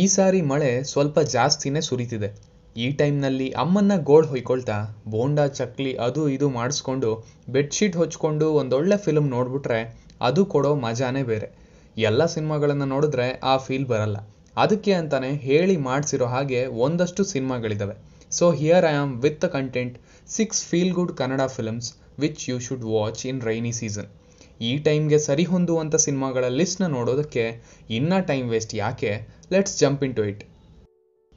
ಈ ಸಾರಿ ಮಳೆ ಸ್ವಲ್ಪ ಜಾಸ್ತಿನೇ ಸುರಿತಿದೆ. ಈ ಟೈಮ್ನಲ್ಲಿ ಅಮ್ಮನ್ನ ಗೋಳ್ ಹೊಯ್ಕೊಳ್ತಾ ಬೋಂಡಾ, ಚಕ್ಲಿ ಅದು ಇದು ಮಾಡಿಸ್ಕೊಂಡು ಬೆಡ್ಶೀಟ್ ಹೊಚ್ಕೊಂಡು ಒಂದೊಳ್ಳೆ ಫಿಲಮ್ ನೋಡ್ಬಿಟ್ರೆ ಅದು ಕೊಡೋ ಮಜಾನೇ ಬೇರೆ. ಎಲ್ಲ ಸಿನಿಮಾಗಳನ್ನು ನೋಡಿದ್ರೆ ಆ ಫೀಲ್ ಬರಲ್ಲ. ಅದಕ್ಕೆ ಅಂತಾನೆ ಹೇಳಿ ಮಾಡಿಸಿರೋ ಹಾಗೆ ಒಂದಷ್ಟು ಸಿನಿಮಾಗಳಿದ್ದಾವೆ so here I am with the content six feel good Kannada films which you should watch in rainy season ಈ ಟೈಮ್ಗೆ ಸರಿ ಹೊಂದುವಂಥ ಸಿನಿಮಾಗಳ ಲಿಸ್ಟ್ನ ನೋಡೋದಕ್ಕೆ ಇನ್ನೂ ಟೈಮ್ ವೇಸ್ಟ್ ಯಾಕೆ? Let's jump into it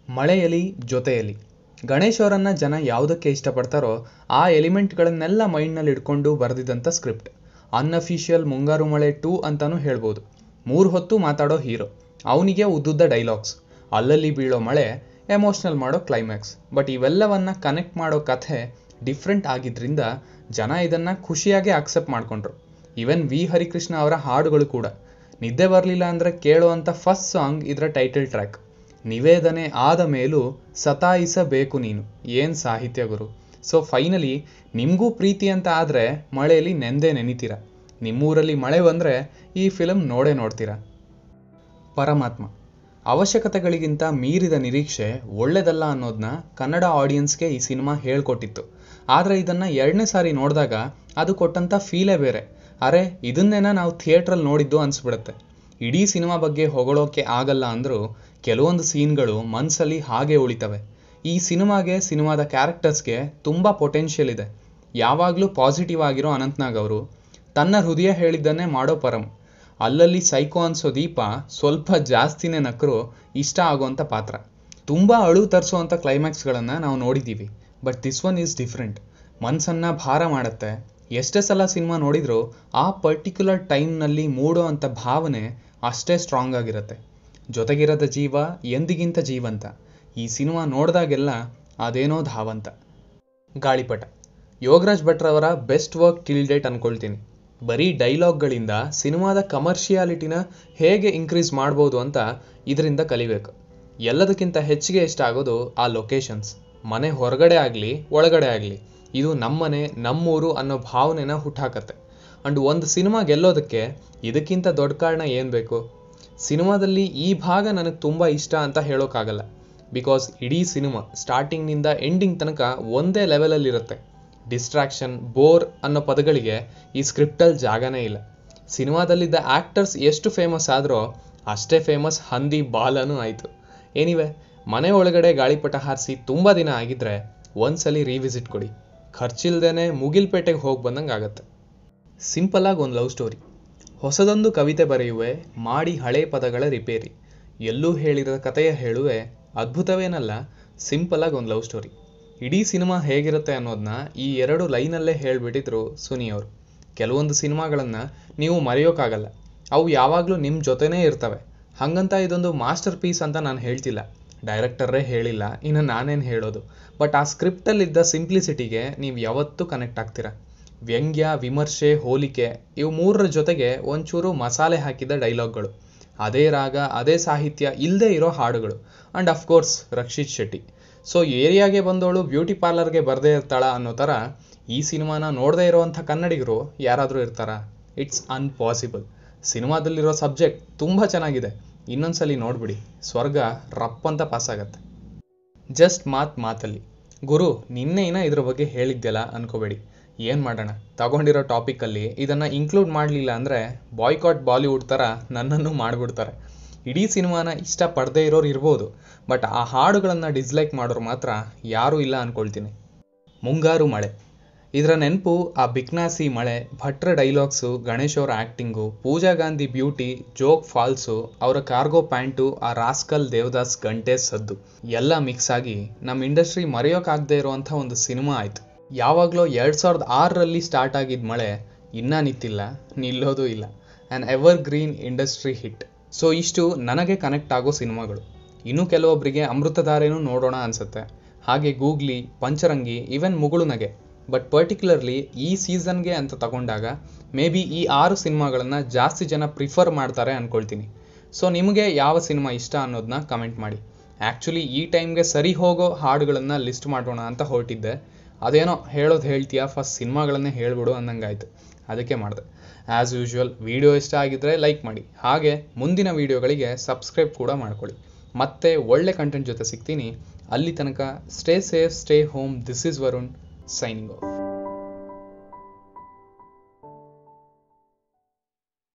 ಮಳೆಯಲಿ ಜೊತೆಯಲಿ ಗಣೇಶ್ ಅವರನ್ನ ಜನ ಯಾವುದಕ್ಕೆ ಇಷ್ಟಪಡ್ತಾರೋ ಆ ಎಲಿಮೆಂಟ್ಗಳನ್ನೆಲ್ಲ ಮೈಂಡ್ನಲ್ಲಿ ಇಟ್ಕೊಂಡು ಬರೆದಿದ್ದಂಥ ಸ್ಕ್ರಿಪ್ಟ್. ಅನ್ಅಫಿಷಿಯಲ್ ಮುಂಗಾರು ಮಳೆ ಟೂ ಅಂತಾನೂ ಹೇಳ್ಬೋದು. ಮೂರು ಹೊತ್ತು ಮಾತಾಡೋ ಹೀರೋ. ಅವನಿಗೆ ಉದ್ದುದ್ದ ಡೈಲಾಗ್ಸ್ ಅಲ್ಲಲ್ಲಿ ಬೀಳೋ ಮಳೆ ಎಮೋಷ್ನಲ್ ಮಾಡೋ ಕ್ಲೈಮ್ಯಾಕ್ಸ್ ಬಟ್ ಇವೆಲ್ಲವನ್ನು ಕನೆಕ್ಟ್ ಮಾಡೋ ಕಥೆ ಡಿಫ್ರೆಂಟ್ ಆಗಿದ್ರಿಂದ ಜನ ಇದನ್ನ ಖುಷಿಯಾಗಿ ಅಕ್ಸೆಪ್ಟ್ ಮಾಡ್ಕೊಂಡ್ರು. ಈವನ್ ವಿ ಹರಿಕೃಷ್ಣ ಅವರ ಹಾಡುಗಳು ಕೂಡ. ನಿದ್ದೆ ಬರಲಿಲ್ಲ ಅಂದರೆ ಕೇಳುವಂಥ ಫಸ್ಟ್ ಸಾಂಗ್ ಇದರ ಟೈಟಲ್ ಟ್ರ್ಯಾಕ್ ನಿವೇದನೆ ಆದ ಮೇಲೂ ಸತಾಯಿಸಬೇಕು ನೀನು. ಏನು ಸಾಹಿತ್ಯ ಗುರು? ಸೊ ಫೈನಲಿ ನಿಮಗೂ ಪ್ರೀತಿ ಅಂತ ಆದರೆ ಮಳೆಯಲ್ಲಿ ನೆಂದೇ ನೆನಿತೀರ. ನಿಮ್ಮೂರಲ್ಲಿ ಮಳೆ ಬಂದರೆ ಈ ಫಿಲಮ್ ನೋಡೇ ನೋಡ್ತೀರ. ಪರಮಾತ್ಮ, ಅವಶ್ಯಕತೆಗಳಿಗಿಂತ ಮೀರಿದ ನಿರೀಕ್ಷೆ ಒಳ್ಳೆದಲ್ಲ ಅನ್ನೋದನ್ನ ಕನ್ನಡ ಆಡಿಯನ್ಸ್ಗೆ ಈ ಸಿನಿಮಾ ಹೇಳ್ಕೊಟ್ಟಿತ್ತು. ಆದರೆ ಇದನ್ನು ಎರಡನೇ ಸಾರಿ ನೋಡಿದಾಗ ಅದು ಕೊಟ್ಟಂಥ ಫೀಲೇ ಬೇರೆ. ಅರೆ, ಇದನ್ನೇನ ನಾವು ಥಿಯೇಟ್ರಲ್ಲಿ ನೋಡಿದ್ದು ಅನಿಸ್ಬಿಡುತ್ತೆ. ಇಡೀ ಸಿನಿಮಾ ಬಗ್ಗೆ ಹೊಗಳೋಕೆ ಆಗಲ್ಲ ಅಂದರೂ ಕೆಲವೊಂದು ಸೀನ್ಗಳು ಮನಸ್ಸಲ್ಲಿ ಹಾಗೆ ಉಳಿತವೆ. ಈ ಸಿನಿಮಾಗೆ, ಸಿನಿಮಾದ ಕ್ಯಾರೆಕ್ಟರ್ಸ್ಗೆ ತುಂಬ ಪೊಟೆನ್ಷಿಯಲ್ ಇದೆ. ಯಾವಾಗಲೂ ಪಾಸಿಟಿವ್ ಆಗಿರೋ ಅನಂತ್ನಾಗ್ ಅವರು. ತನ್ನ ಹೃದಯ ಹೇಳಿದ್ದನ್ನೇ ಮಾಡೋ ಪರಂ. ಅಲ್ಲಲ್ಲಿ ಸೈಕೋ ಅನ್ಸೋ ದೀಪ ಸ್ವಲ್ಪ ಜಾಸ್ತಿನೇ ನಕರು ಇಷ್ಟ ಆಗುವಂಥ ಪಾತ್ರ. ತುಂಬ ಅಳು ತರಿಸುವಂಥ ಕ್ಲೈಮ್ಯಾಕ್ಸ್ಗಳನ್ನು ನಾವು ನೋಡಿದ್ದೀವಿ. But this one is different ಮನಸ್ಸನ್ನು ಭಾರ ಮಾಡುತ್ತೆ. ಎಷ್ಟೇ ಸಲ ಸಿನಿಮಾ ನೋಡಿದರೂ ಆ ಪರ್ಟಿಕ್ಯುಲರ್ ಟೈಮ್ನಲ್ಲಿ ಮೂಡೋ ಅಂಥ ಭಾವನೆ ಅಷ್ಟೇ ಸ್ಟ್ರಾಂಗ್ ಆಗಿರುತ್ತೆ. ಜೊತೆಗಿರದ ಜೀವ ಎಂದಿಗಿಂತ ಜೀವಂತ. ಈ ಸಿನಿಮಾ ನೋಡಿದಾಗೆಲ್ಲ ಅದೇನೋ ಧಾವಂತ. ಗಾಳಿಪಟ. ಯೋಗರಾಜ್ ಭಟ್ರವರ ಬೆಸ್ಟ್ ವರ್ಕ್ ಟಿಲ್ ಡೇಟ್ ಅನ್ಕೊಳ್ತೀನಿ. ಬರೀ ಡೈಲಾಗ್ಗಳಿಂದ ಸಿನಿಮಾದ ಕಮರ್ಷಿಯಾಲಿಟಿನ ಹೇಗೆ ಇನ್ಕ್ರೀಸ್ ಮಾಡ್ಬೋದು ಅಂತ ಇದರಿಂದ ಕಲಿಬೇಕು. ಎಲ್ಲದಕ್ಕಿಂತ ಹೆಚ್ಚಿಗೆ ಇಷ್ಟ ಆಗೋದು ಆ ಲೊಕೇಶನ್ಸ್ ಮನೆ ಹೊರಗಡೆ ಆಗಲಿ, ಒಳಗಡೆ ಆಗಲಿ. ಇದು ನಮ್ಮನೆ, ನಮ್ಮೂರು ಅನ್ನೋ ಭಾವನೆನ ಹುಟ್ಟಾಕತ್ತೆ ಅಂಡ್ ಒಂದು ಸಿನಿಮಾ ಗೆಲ್ಲೋದಕ್ಕೆ ಇದಕ್ಕಿಂತ ದೊಡ್ಡ ಕಾರಣ ಏನು ಬೇಕು? ಸಿನಿಮಾದಲ್ಲಿ ಈ ಭಾಗ ನನಗೆ ತುಂಬ ಇಷ್ಟ ಅಂತ ಹೇಳೋಕ್ಕಾಗಲ್ಲ ಬಿಕಾಸ್ ಇಡೀ ಸಿನಿಮಾ ಸ್ಟಾರ್ಟಿಂಗ್ನಿಂದ ಎಂಡಿಂಗ್ ತನಕ ಒಂದೇ ಲೆವೆಲಲ್ಲಿರುತ್ತೆ ಡಿಸ್ಟ್ರಾಕ್ಷನ್ ಬೋರ್ ಅನ್ನೋ ಪದಗಳಿಗೆ ಈ ಸ್ಕ್ರಿಪ್ಟಲ್ಲಿ ಜಾಗನೇ ಇಲ್ಲ. ಸಿನಿಮಾದಲ್ಲಿದ್ದ ಆ್ಯಕ್ಟರ್ಸ್ ಎಷ್ಟು ಫೇಮಸ್ ಆದರೂ ಅಷ್ಟೇ ಫೇಮಸ್ ಹಂದಿ ಬಾಲನೂ ಆಯಿತು. ಏನಿವೆ ಮನೆ ಒಳಗಡೆ ಗಾಳಿಪಟ ಹಾರಿಸಿ ತುಂಬ ದಿನ ಆಗಿದ್ರೆ ಒಂದ್ಸಲಿ ರೀವಿಸಿಟ್ ಕೊಡಿ. ಖರ್ಚಿಲ್ದೇನೆ ಮುಗಿಲ್ಪೇಟೆಗೆ ಹೋಗಿ ಬಂದಂಗೆ ಆಗತ್ತೆ. ಸಿಂಪಲಾಗಿ ಒಂದು ಲವ್ ಸ್ಟೋರಿ. ಹೊಸದೊಂದು ಕವಿತೆ ಬರೆಯುವೆ, ಮಾಡಿ ಹಳೆ ಪದಗಳ ರಿಪೇರಿ. ಎಲ್ಲೂ ಹೇಳಿದ ಕಥೆಯ ಹೇಳುವೆ, ಅದ್ಭುತವೇನಲ್ಲ ಸಿಂಪಲಾಗಿ ಒಂದು ಲವ್ ಸ್ಟೋರಿ. ಇಡೀ ಸಿನಿಮಾ ಹೇಗಿರುತ್ತೆ ಅನ್ನೋದನ್ನ ಈ ಎರಡು ಲೈನಲ್ಲೇ ಹೇಳಿಬಿಟ್ಟಿದ್ರು ಸುನಿ ಅವರು. ಕೆಲವೊಂದು ಸಿನಿಮಾಗಳನ್ನು ನೀವು ಮರೆಯೋಕ್ಕಾಗಲ್ಲ ಅವು ಯಾವಾಗಲೂ ನಿಮ್ಮ ಜೊತೆನೇ ಇರ್ತವೆ. ಹಾಗಂತ ಇದೊಂದು ಮಾಸ್ಟರ್ ಪೀಸ್ ಅಂತ ನಾನು ಹೇಳ್ತಿಲ್ಲ. ಡೈರೆಕ್ಟರೇ ಹೇಳಿಲ್ಲ. ಇನ್ನು ನಾನೇನು ಹೇಳೋದು? ಬಟ್ ಆ ಸ್ಕ್ರಿಪ್ಟಲ್ಲಿದ್ದ ಸಿಂಪ್ಲಿಸಿಟಿಗೆ ನೀವು ಯಾವತ್ತೂ ಕನೆಕ್ಟ್ ಆಗ್ತೀರಾ? ವ್ಯಂಗ್ಯ, ವಿಮರ್ಶೆ, ಹೋಲಿಕೆ ಇವು ಮೂರರ ಜೊತೆಗೆ ಒಂಚೂರು ಮಸಾಲೆ ಹಾಕಿದ ಡೈಲಾಗ್ಗಳು. ಅದೇ ರಾಗ, ಅದೇ ಸಾಹಿತ್ಯ ಇಲ್ಲದೆ ಇರೋ ಹಾಡುಗಳು. And of course Rakshit Shetty. So ಏರಿಯಾಗೆ ಬಂದವಳು, ಬ್ಯೂಟಿ ಪಾರ್ಲರ್ಗೆ ಬರದೇ ಇರ್ತಾಳ ಅನ್ನೋ ಥರ ಈ ಸಿನಿಮಾನ ನೋಡದೇ ಇರೋವಂಥ ಕನ್ನಡಿಗರು ಯಾರಾದರೂ ಇರ್ತಾರಾ? ಇಟ್ಸ್ ಅನ್ಪಾಸಿಬಲ್ ಸಿನಿಮಾದಲ್ಲಿರೋ ಸಬ್ಜೆಕ್ಟ್ ತುಂಬ ಚೆನ್ನಾಗಿದೆ. ಇನ್ನೊಂದ್ಸಲಿ ನೋಡ್ಬಿಡಿ, ಸ್ವರ್ಗ ರಪ್ಪಂತ ಪಾಸ್ ಆಗತ್ತೆ. ಜಸ್ಟ್ ಮಾತ್ ಮಾತಲ್ಲಿ. ಗುರು ನಿನ್ನೆನ ಇದ್ರ ಬಗ್ಗೆ ಹೇಳಿದ್ದೆಲ್ಲ ಅನ್ಕೋಬೇಡಿ. ಏನು ಮಾಡೋಣ? ತಗೊಂಡಿರೋ ಟಾಪಿಕಲ್ಲಿ ಇದನ್ನು ಇನ್ಕ್ಲೂಡ್ ಮಾಡಲಿಲ್ಲ ಅಂದರೆ ಬಾಯ್ಕಾಟ್ ಬಾಲಿವುಡ್ ಥರ ನನ್ನನ್ನು ಮಾಡಿಬಿಡ್ತಾರೆ. ಇಡೀ ಸಿನಿಮಾನ ಇಷ್ಟಪಡದೇ ಇರೋರು ಇರ್ಬೋದು ಬಟ್ ಆ ಹಾಡುಗಳನ್ನು ಡಿಸ್ಲೈಕ್ ಮಾಡೋರು ಮಾತ್ರ ಯಾರೂ ಇಲ್ಲ ಅಂದ್ಕೊಳ್ತೀನಿ ಮುಂಗಾರು ಮಳೆ. ಇದರ ನೆನಪು ಆ ಬಿಕ್ನಾಸಿ ಮಳೆ, ಭಟ್ರ ಡೈಲಾಗ್ಸು, ಗಣೇಶ್ ಅವರ acting Pooja Gandhi beauty, Jog falls, ಅವರ ಕಾರ್ಗೋ ಪ್ಯಾಂಟು, ಆ ರಾಸ್ಕಲ್ ದೇವದಾಸ್ ಗಂಟೆ ಸದ್ದು. ಎಲ್ಲ ಮಿಕ್ಸ್ ಆಗಿ ನಮ್ಮ ಇಂಡಸ್ಟ್ರಿ ಮರೆಯೋಕ್ಕಾಗದೇ ಇರುವಂಥ ಒಂದು ಸಿನಿಮಾ ಆಯಿತು. ಯಾವಾಗಲೂ ಎರಡು ಸಾವಿರದ ಆರರಲ್ಲಿ ಸ್ಟಾರ್ಟ್ ಆಗಿದ್ದ ಮಳೆ ಇನ್ನೂ ನಿಂತಿಲ್ಲ, ನಿಲ್ಲೋದು ಇಲ್ಲ. An evergreen industry hit so ಇಷ್ಟು ನನಗೆ ಕನೆಕ್ಟ್ ಆಗೋ ಸಿನಿಮಾಗಳು. ಇನ್ನೂ ಕೆಲವೊಬ್ಬರಿಗೆ ಅಮೃತಧಾರೆನೂ ನೋಡೋಣ ಅನಿಸುತ್ತೆ. ಹಾಗೆ ಗೂಗ್ಲಿ, ಪಂಚರಂಗಿ ಈವನ್ ಮುಗುಳು ನಗೆ ಬಟ್ ಪರ್ಟಿಕ್ಯುಲರ್ಲಿ ಈ ಸೀಸನ್ಗೆ ಅಂತ ತಗೊಂಡಾಗ ಮೇ ಬಿ ಈ ಆರು ಸಿನಿಮಾಗಳನ್ನು ಜಾಸ್ತಿ ಜನ ಪ್ರಿಫರ್ ಮಾಡ್ತಾರೆ ಅಂದ್ಕೊಳ್ತೀನಿ ಸೊ ನಿಮಗೆ ಯಾವ ಸಿನಿಮಾ ಇಷ್ಟ ಅನ್ನೋದನ್ನ ಕಮೆಂಟ್ ಮಾಡಿ. ಆ್ಯಕ್ಚುಲಿ ಈ ಟೈಮ್ಗೆ ಸರಿ ಹೋಗೋ ಹಾಡುಗಳನ್ನು ಲಿಸ್ಟ್ ಮಾಡೋಣ ಅಂತ ಹೊರಟಿದ್ದೆ. ಅದೇನೋ ಹೇಳೋದು ಹೇಳ್ತೀಯಾ ಫಸ್ಟ್ ಸಿನಿಮಾಗಳನ್ನೇ ಹೇಳ್ಬಿಡು ಅನ್ನಂಗಾಯ್ತು ಅದಕ್ಕೆ ಮಾಡಿದೆ. ಆ್ಯಸ್ ಯೂಶ್ವಲ್ ವಿಡಿಯೋ ಇಷ್ಟ ಆಗಿದ್ದರೆ ಲೈಕ್ ಮಾಡಿ. ಹಾಗೆ ಮುಂದಿನ ವೀಡಿಯೋಗಳಿಗೆ ಸಬ್ಸ್ಕ್ರೈಬ್ ಕೂಡ ಮಾಡ್ಕೊಳ್ಳಿ. ಮತ್ತೆ ಒಳ್ಳೆ ಕಂಟೆಂಟ್ ಜೊತೆ ಸಿಗ್ತೀನಿ. ಅಲ್ಲಿ ತನಕ stay safe stay home this is Varun signing off.